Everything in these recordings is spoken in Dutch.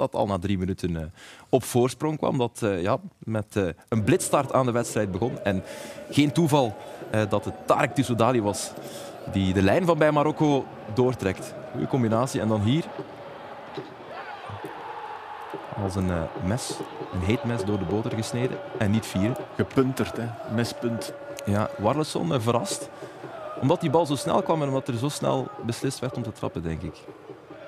dat al na drie minuten eh, op voorsprong kwam. Dat eh, ja, met eh, een blitstart aan de wedstrijd begon. En geen toeval dat het Tarek Tissoudali was die de lijn van bij Marokko doortrekt. Goeie combinatie. En dan hier als een mes, een heet mes door de boter gesneden en niet vieren. Gepunterd, hè. Mespunt. Ja, Warleson verrast. Omdat die bal zo snel kwam en omdat er zo snel beslist werd om te trappen, denk ik.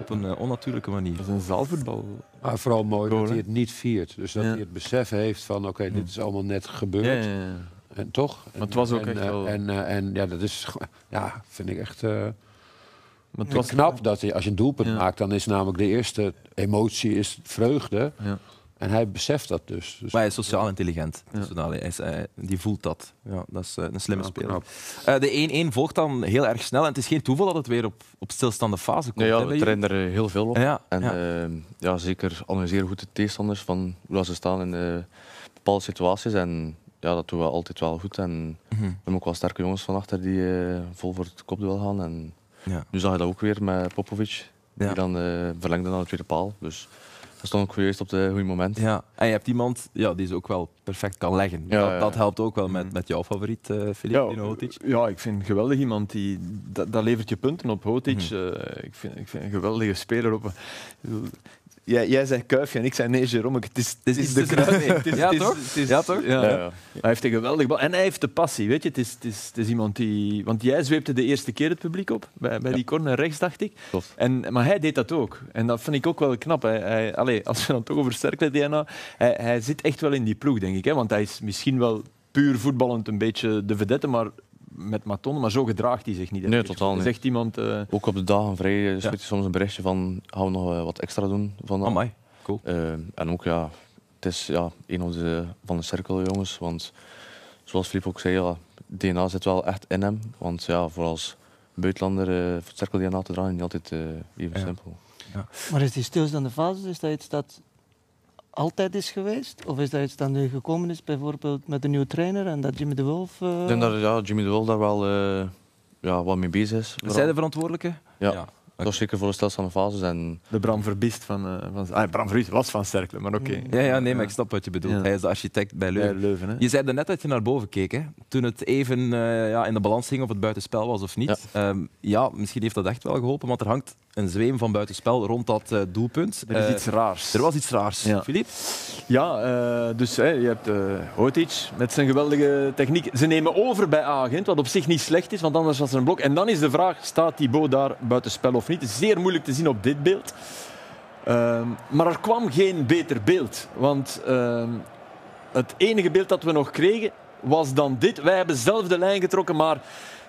Op een eh, onnatuurlijke manier. Dat is een zaalvoetbal. Maar vooral mooi Goal, dat hij het niet viert. Dus dat Ja. hij het besef heeft van, oké, dit is allemaal net gebeurd. Ja, ja, ja. En toch? Maar het was ook en, echt eh, wel- En, eh, en ja, dat is, ja, vind ik echt... eh, Maar het was knap dat hij, als je een doelpunt Ja. maakt, dan is namelijk de eerste emotie is vreugde. En hij beseft dat dus. dus Maar hij is sociaal intelligent. Ja. Tissoudali. Hij is, hij- die voelt dat. Ja, dat is eh, een slimme Ja, speler. Eh, de 1-1 volgt dan heel erg snel. En het is geen toeval dat het weer op, op stilstaande fase komt. Nee, ja, we trainen er heel veel op. Ja, En ja. ja. ja, zeker analyseren goed de tegenstanders van hoe ze staan in bepaalde situaties. En ja, dat doen we altijd wel goed. En Mhm. we hebben ook wel sterke jongens van achter die eh, vol voor het kopduel gaan. En Ja. nu zag je dat ook weer met Popovic, Ja. die dan eh, verlengde naar de tweede paal. Dus dat stond ook juist op het goede moment. Ja, en je hebt iemand ja, die ze ook wel perfect kan leggen. Ja, dat, ja. dat helpt ook wel met, met jouw favoriet, eh Filip Ja, Hotic. ja, ik vind geweldig iemand die. Dat, dat levert je punten op. Hotic, Mhm. eh, ik, vind, ik vind een geweldige speler. Op, jij, jij zegt Kuifje en ik zei nee, Jerome. Het is, het is, is- de kruis. Ja, toch? Ja, toch? Ja, Ja, ja. Hij heeft een geweldig bal. En hij heeft de passie. Weet je? Het, is, het, is, het is iemand die. Want jij zweepte de eerste keer het publiek op. Bij, bij die corner rechts, dacht ik. En, maar hij deed dat ook. En dat vind ik ook wel knap. Hij, als we dan toch over sterkte DNA. Hij, hij zit echt wel in die ploeg, denk ik. Hè? Want hij is misschien wel puur voetballend een beetje de vedette, maar met Maton. Maar zo gedraagt hij zich niet. Nee, totaal niet. zegt iemand. eh, Ook op de dagen vrij hij soms een berichtje van gaan we nog eh, wat extra doen. Van, Amai, cool. Eh, en ook ja, het is ja, een van de, van de cirkeljongens. Want zoals Filip ook zei, ja, DNA zit wel echt in hem. Want ja, voor als buitenlander eh voor het cirkel-DNA te dragen, niet altijd eh, even Ja. simpel. Maar is die stilstaande fase, is dat iets dat altijd is geweest? Of is dat iets dat nu gekomen is, bijvoorbeeld met de nieuwe trainer en dat Jimmy de Wolf... eh, Ik denk dat ja, Jimmy de Wolf daar wel, eh, ja, wel mee bezig is. Is hij de verantwoordelijke? Ja. Dat is zeker voor de stilstaande fases. En de Bram Verbist van. eh, van ah, Bram Verbist was van Cercle, maar oké. Ja, ja, nee, maar ik snap wat je bedoelt. Ja. Hij is de architect bij Bij Leuven. Hè? Je zei net dat je naar boven keek, hè? toen het even eh, ja, in de balans ging of het buitenspel was of niet. Ja. ja, misschien heeft dat echt wel geholpen, want er hangt een zweem van buitenspel rond dat eh, doelpunt. Er is Eh, iets raars. er was iets raars. Ja. Filip? Ja, eh, dus je hebt Hotic met zijn geweldige techniek. Ze nemen over bij Agent, wat op zich niet slecht is, want anders was er een blok. En dan is de vraag, staat Thibaut daar buitenspel of niet? Zeer moeilijk te zien op dit beeld. Ehm, maar er kwam geen beter beeld. Want ehm, het enige beeld dat we nog kregen was dan dit. Wij hebben zelf de lijn getrokken, maar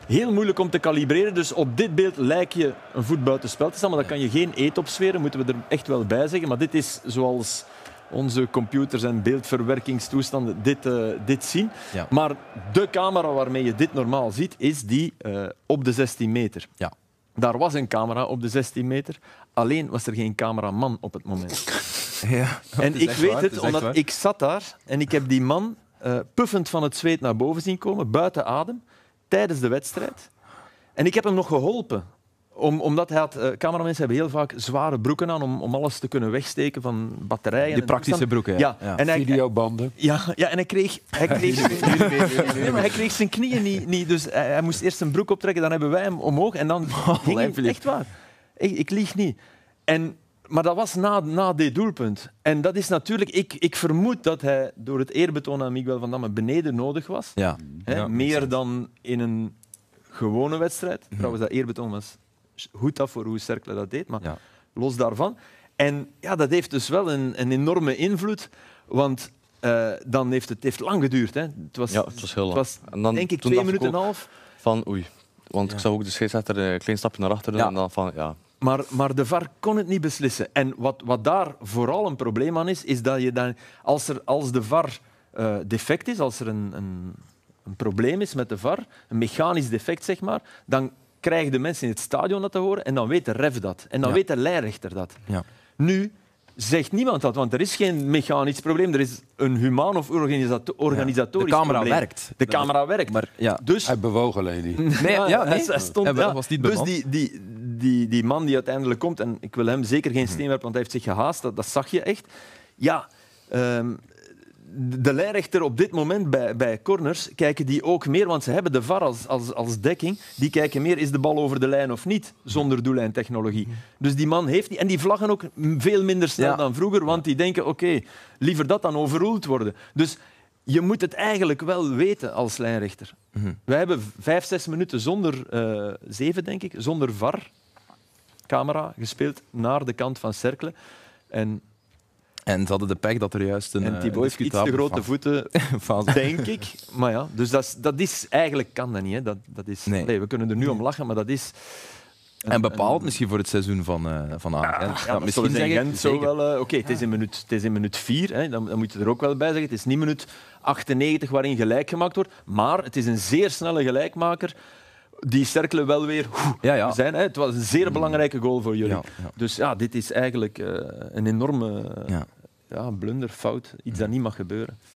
heel moeilijk om te kalibreren. Dus op dit beeld lijkt je een voet buitenspel te staan, maar dan kan je geen eet opsferen, moeten we er echt wel bij zeggen. Maar dit is zoals onze computers en beeldverwerkingstoestanden dit, eh, dit zien. Ja. Maar de camera waarmee je dit normaal ziet, is die eh, op de 16 meter. Ja. Daar was een camera op de 16 meter, alleen was er geen cameraman op het moment. Ja, En ik weet waar, het, omdat waar. ik zat daar en ik heb die man eh, puffend van het zweet naar boven zien komen, buiten adem, tijdens de wedstrijd. En ik heb hem nog geholpen. Om, omdat hij had, eh cameramensen hebben heel vaak zware broeken aan om, om alles te kunnen wegsteken van batterijen. Die praktische broeken. Ja, Ja. En hij, Videobanden. ja, ja, en hij kreeg, hij kreeg, Nee, maar hij kreeg zijn knieën niet. niet dus hij, hij moest eerst zijn broek optrekken, dan hebben wij hem omhoog en dan ging hij, echt waar. Ik, ik lieg niet. En, maar dat was na, na dit doelpunt. En dat is natuurlijk, ik, ik vermoed dat hij door het eerbetoon aan Miguel van Damme beneden nodig was. Ja. Hè, Ja, meer dan in een gewone wedstrijd. Trouwens, dat eerbetoon was goed af voor hoe Cercle dat deed. Maar Ja. los daarvan. En ja, dat heeft dus wel een, een enorme invloed. Want eh, dan heeft het heeft lang geduurd. Hè. Het was, ja, het was heel het lang. was en dan, denk ik toen twee minuten en een half. Van oei. Want ik zag ook de scheidsrechter een klein stapje naar achter doen. Ja. En dan van ja, Maar, maar de VAR kon het niet beslissen. En wat, wat daar vooral een probleem aan is, is dat je dan, als, er, als de VAR eh, defect is, als er een, een, een probleem is met de VAR, een mechanisch defect zeg maar, dan krijgen de mensen in het stadion dat te horen en dan weet de ref dat. En dan Ja. weet de lijnrechter dat. Ja. Nu zegt niemand dat, want er is geen mechanisch probleem. Er is een humaan of organisato- organisatorisch De camera probleem. werkt. De camera werkt. Maar ja. Dus Hij bewoog alleen niet. Nee, ja, nee. hij stond, ja. was niet dus die, die, die, die man die uiteindelijk komt, en ik wil hem zeker geen steen werpen, want hij heeft zich gehaast, dat, dat zag je echt. Ja, ehm, de lijnrechter op dit moment bij, bij corners kijken die ook meer, want ze hebben de VAR als, als, als dekking. Die kijken meer, is de bal over de lijn of niet, zonder doellijntechnologie. Dus die man heeft die, en die vlaggen ook veel minder snel Ja. dan vroeger, want die denken, oké, liever dat dan overroeld worden. Dus je moet het eigenlijk wel weten als lijnrechter. Mhm. Wij hebben vijf, zes minuten zonder, eh, zeven denk ik, zonder VAR, camera, gespeeld naar de kant van Cercle. En, En ze hadden de pech dat er juist een en eh, Thibaut heeft iets te grote voeten denk ik. Maar ja, dus dat is, dat is eigenlijk kan dat niet. Hè. Dat, dat is, Nee. nee, we kunnen er nu om lachen, maar dat is. En bepaald misschien voor het seizoen van, eh van. Ja, Ja, dat zullen ze in Gent zo wel. eh, Oké, het is in minuut, het is in minuut 4, hè, dan, dan moet je er ook wel bij zeggen. Het is niet minuut 98 waarin gelijk gemaakt wordt, maar het is een zeer snelle gelijkmaker. Die Cercle wel weer Ja, ja. zijn. Hè. Het was een zeer belangrijke goal voor jullie. Ja. Dus ja, dit is eigenlijk eh, een enorme Ja. ja, blunder, fout. Iets dat niet mag gebeuren.